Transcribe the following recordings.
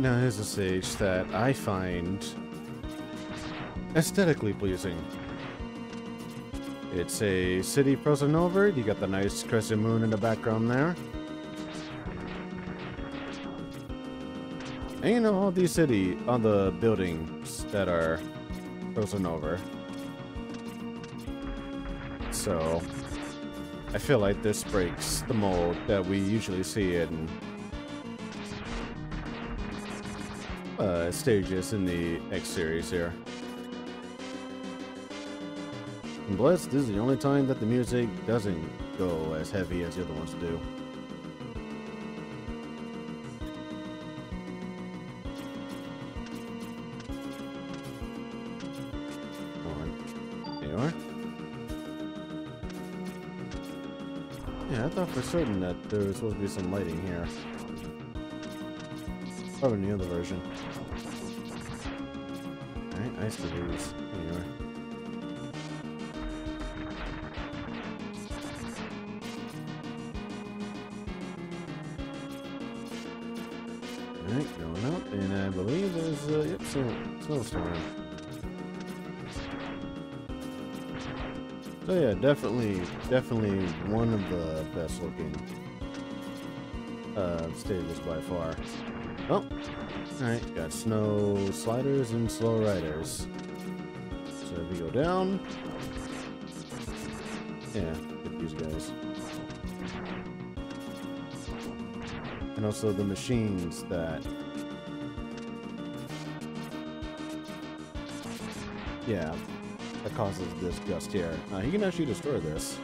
Now here's a stage that I find aesthetically pleasing. It's a city frozen over. You got the nice crescent moon in the background there. And you know, all these city, all the buildings that are frozen over. So, I feel like this breaks the mold that we usually see in uh, stages in the X series here. And Bless, this is the only time that the music doesn't go as heavy as the other ones do. Yeah, I thought for certain that there was supposed to be some lighting here. Probably in the other version. Alright, ice to. There you are. Alright, going up, and I believe there's uh, yep, snow, snowstorm. So yeah, definitely, definitely one of the best looking uh, stages by far. Oh, alright, got snow sliders and slow riders. So if we go down, yeah, get these guys. And also the machines that Yeah, that causes this gust here. Uh, he can actually destroy this.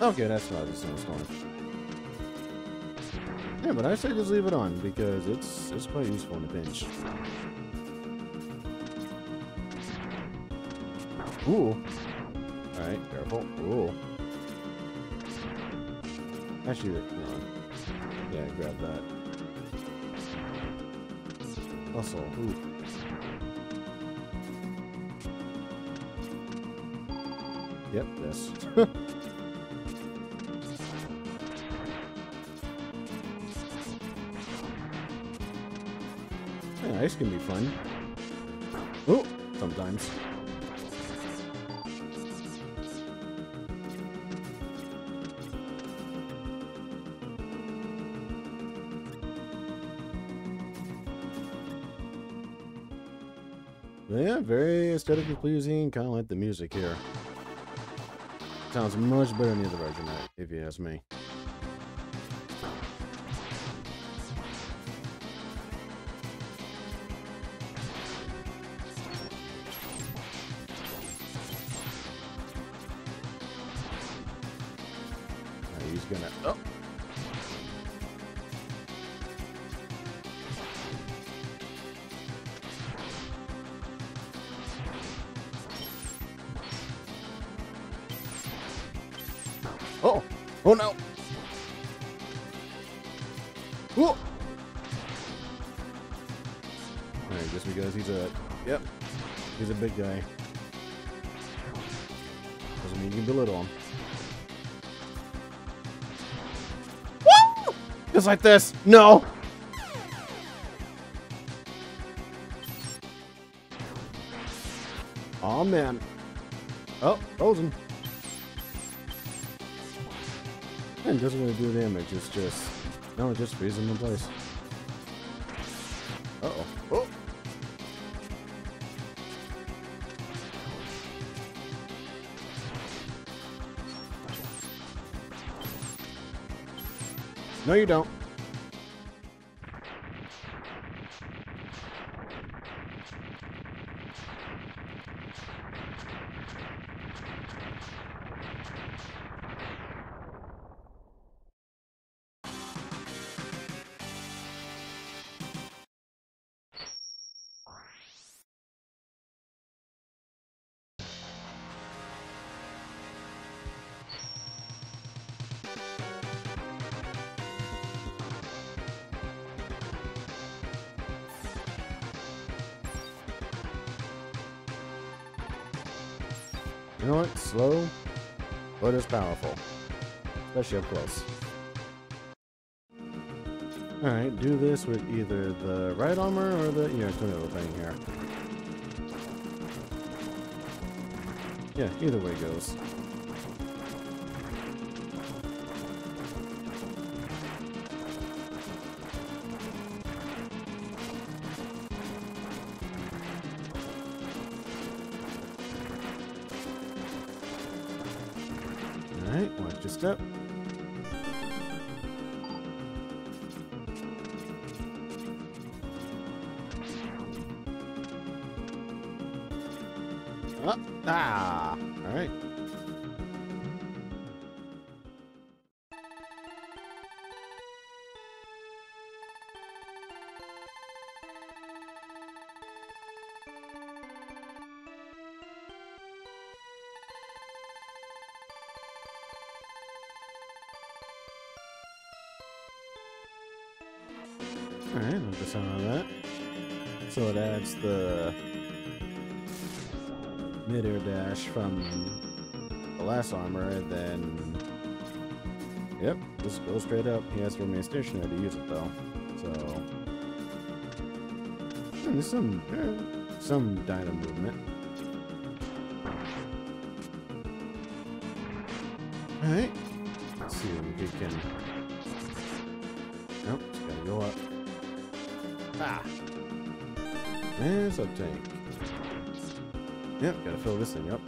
Okay, that's not a snowstorm. Yeah, but I say just leave it on because it's it's quite useful in a pinch. Ooh. Alright, careful. Ooh. Actually, no. Yeah, grab that. Also, ooh. Yep, this. ice can be fun. Oh, sometimes. Yeah, very aesthetically pleasing, kind of like the music here. Sounds much better than the other version, if you ask me. He's gonna. Oh! Oh! Oh no! Whoa! Alright, just because he's a... Yep. He's a big guy. Doesn't mean you can belittle him. Like this! No! Oh man. Oh, frozen. And doesn't really do damage, it's just... No, it just freezes in place. No, you don't. You know what? Slow, but it's powerful. Especially up close. Alright, do this with either the right armor or the yeah, tornado thing here. Yeah, either way goes. Your step. Oh, ah, alright. Alright, like the sound of that. So it adds the mid-air dash from the last armor, and then... Yep, just go straight up. He has to remain stationary to use it, though. So... And there's some, eh, some dyno movement. Alright. Let's see if we can... Ah! There's a tank. Yep, gotta fill this thing up.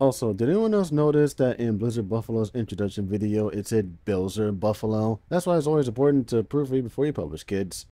Also, did anyone else notice that in Blizzard Buffalo's introduction video, it said Bilzer Buffalo? That's why it's always important to proofread before you publish, kids.